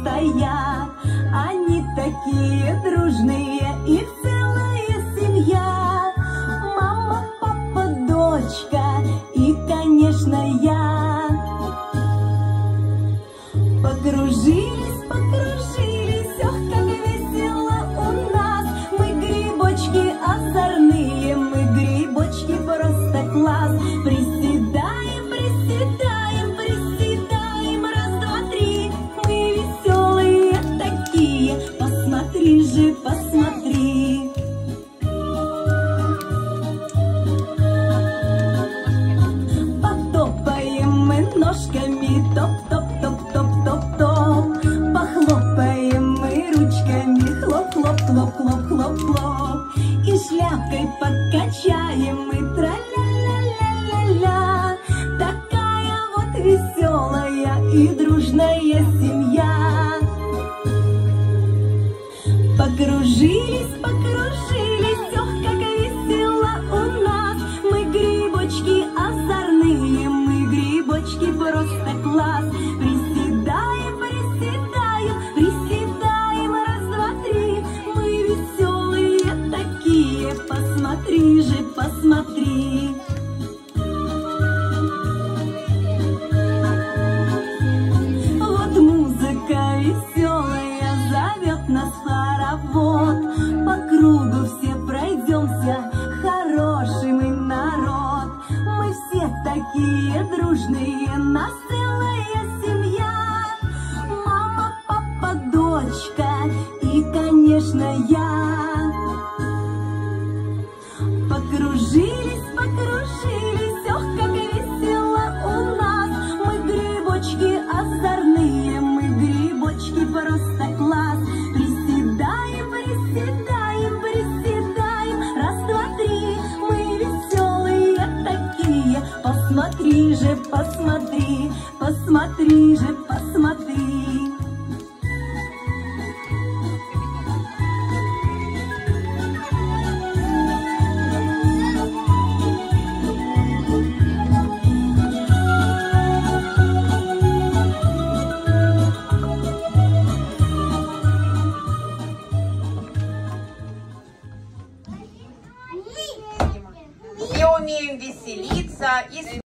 стоят. Они такие дружные и целая семья. Посмотри. Потопаем мы ножками, топ-топ-топ-топ-топ-топ. Похлопаем мы ручками, хлоп-хлоп-хлоп-хлоп-хлоп-хлоп. И шляпкой покачаем мы, тра-ля-ля-ля-ля-ля. Такая вот веселая и дружная семья. Грибочки просто такие дружные, нас целая семья. Мама, папа, дочка и, конечно, я. Покружились посмотри же, посмотри, посмотри же, посмотри. Мы умеем веселиться и